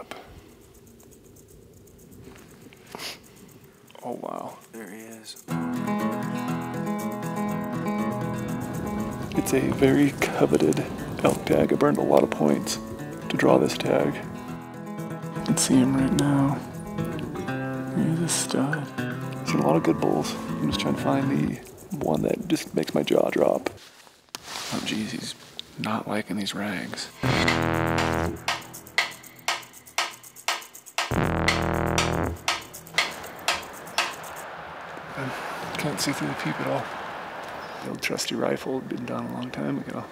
up. Oh wow. There he is. It's a very coveted elk tag. I burned a lot of points to draw this tag. You can see him right now. He's a stud. Seen a lot of good bulls. I'm just trying to find the one that just makes my jaw drop. Oh geez, he's not liking these rags. I can't see through the peep at all. The old trusty rifle had been done a long time ago.